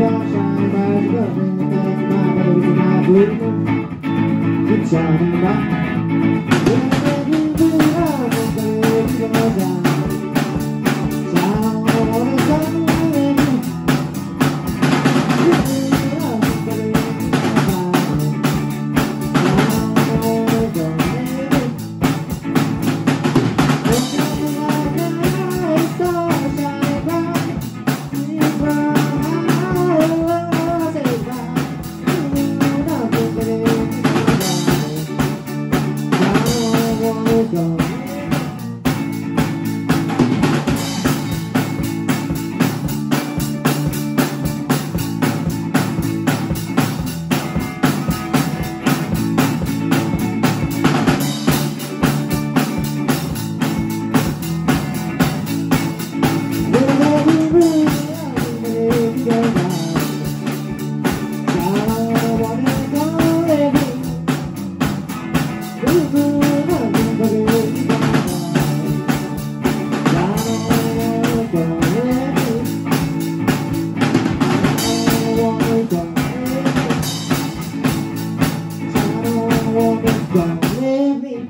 sunshine, my baby, my blue. Johnny, my. gone. God, let me